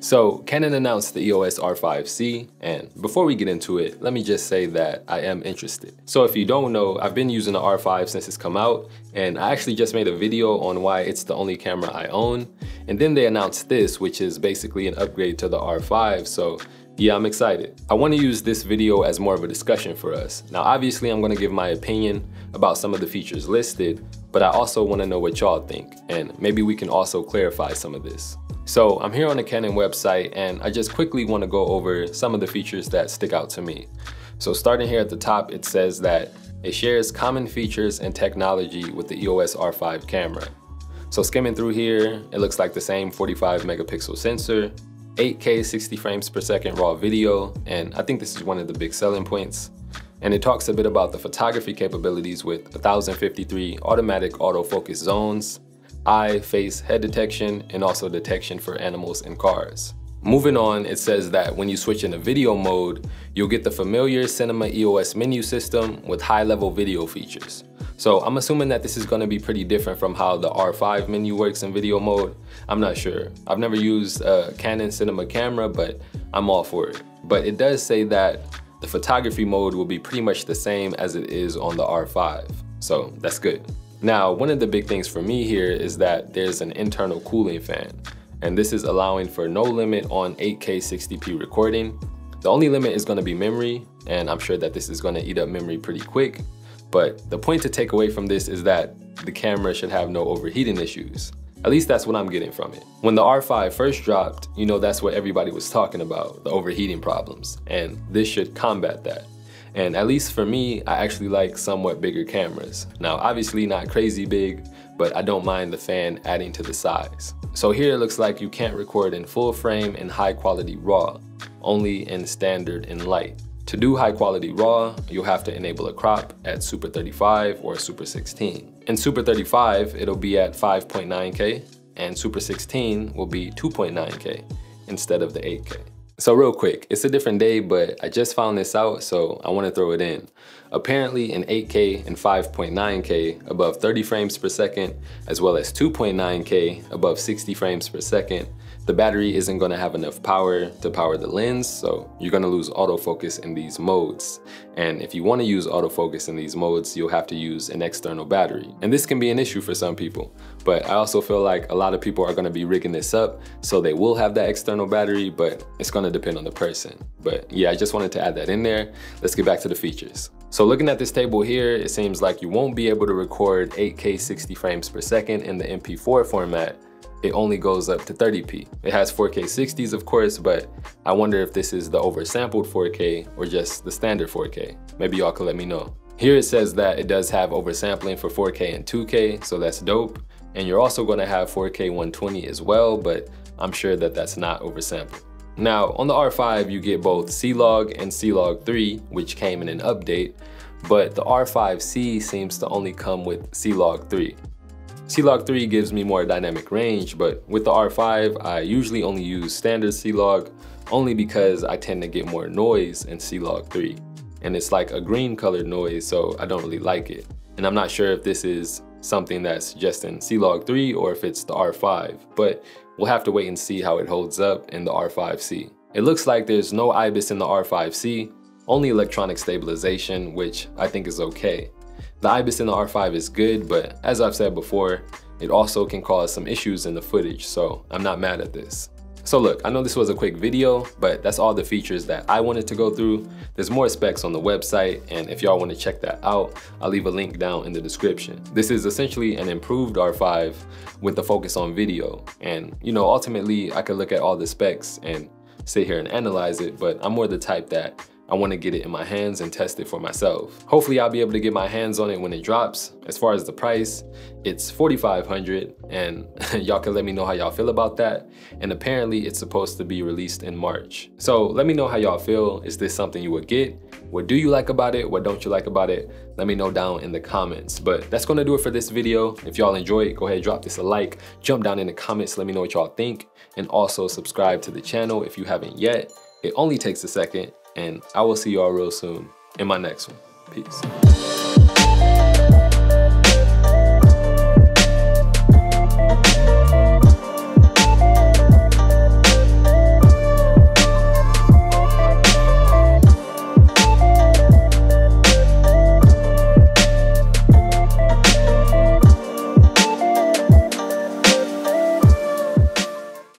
So Canon announced the EOS R5C and before we get into it, let me just say that I am interested. So if you don't know, I've been using the R5 since it's come out and I actually just made a video on why it's the only camera I own. And then they announced this, which is basically an upgrade to the R5. So yeah, I'm excited. I wanna use this video as more of a discussion for us. Now, obviously I'm gonna give my opinion about some of the features listed, but I also wanna know what y'all think, and maybe we can also clarify some of this. So I'm here on the Canon website and I just quickly wanna go over some of the features that stick out to me. So starting here at the top, it says that it shares common features and technology with the EOS R5 camera. So skimming through here, it looks like the same 45 megapixel sensor, 8K 60 frames per second raw video, and I think this is one of the big selling points. And it talks a bit about the photography capabilities with 1053 automatic autofocus zones, eye, face, head detection, and also detection for animals and cars. Moving on, it says that when you switch into video mode, you'll get the familiar Cinema EOS menu system with high-level video features. So I'm assuming that this is gonna be pretty different from how the R5 menu works in video mode. I'm not sure. I've never used a Canon Cinema camera, but I'm all for it. But it does say that the photography mode will be pretty much the same as it is on the R5. So that's good. Now, one of the big things for me here is that there's an internal cooling fan, and this is allowing for no limit on 8K 60p recording. The only limit is gonna be memory, and I'm sure that this is gonna eat up memory pretty quick, but the point to take away from this is that the camera should have no overheating issues. At least that's what I'm getting from it. When the R5 first dropped, you know, that's what everybody was talking about, the overheating problems, and this should combat that. And at least for me, I actually like somewhat bigger cameras. Now, obviously not crazy big, but I don't mind the fan adding to the size. So here it looks like you can't record in full frame and high quality RAW, only in standard and light. To do high quality RAW, you'll have to enable a crop at Super 35 or Super 16. In Super 35, it'll be at 5.9K, and Super 16 will be 2.9K instead of the 8K. So real quick, it's a different day, but I just found this out, so I wanna throw it in. Apparently in 8K and 5.9K above 30 frames per second, as well as 2.9K above 60 frames per second, the battery isn't gonna have enough power to power the lens, so you're gonna lose autofocus in these modes. And if you wanna use autofocus in these modes, you'll have to use an external battery. And this can be an issue for some people, but I also feel like a lot of people are gonna be rigging this up, so they will have that external battery, but it's gonna depend on the person. But yeah, I just wanted to add that in there. Let's get back to the features. So looking at this table here, it seems like you won't be able to record 8K 60 frames per second in the MP4 format, it only goes up to 30p. It has 4K 60s of course, but I wonder if this is the oversampled 4K or just the standard 4K. Maybe y'all can let me know. Here it says that it does have oversampling for 4K and 2K, so that's dope. And you're also gonna have 4K 120 as well, but I'm sure that that's not oversampled. Now, on the R5, you get both C-Log and C-Log 3, which came in an update, but the R5C seems to only come with C-Log 3. C-Log 3 gives me more dynamic range, but with the R5, I usually only use standard C-Log only because I tend to get more noise in C-Log 3. And it's like a green colored noise, so I don't really like it. And I'm not sure if this is something that's just in C-Log 3 or if it's the R5, but we'll have to wait and see how it holds up in the R5C. It looks like there's no IBIS in the R5C, only electronic stabilization, which I think is okay. The IBIS in the R5 is good, but as I've said before, it also can cause some issues in the footage, so I'm not mad at this. So look, I know this was a quick video, but that's all the features that I wanted to go through. There's more specs on the website, and if y'all want to check that out, I'll leave a link down in the description. This is essentially an improved R5 with the focus on video. And you know, ultimately, I could look at all the specs and sit here and analyze it, but I'm more the type that I want to get it in my hands and test it for myself. Hopefully I'll be able to get my hands on it when it drops. As far as the price, it's 4500 and y'all can let me know how y'all feel about that. And apparently it's supposed to be released in March. So let me know how y'all feel. Is this something you would get? What do you like about it? What don't you like about it? Let me know down in the comments. But that's gonna do it for this video. If y'all enjoy it, go ahead, drop this a like, jump down in the comments, let me know what y'all think. And also subscribe to the channel if you haven't yet. It only takes a second and I will see y'all real soon in my next one. Peace.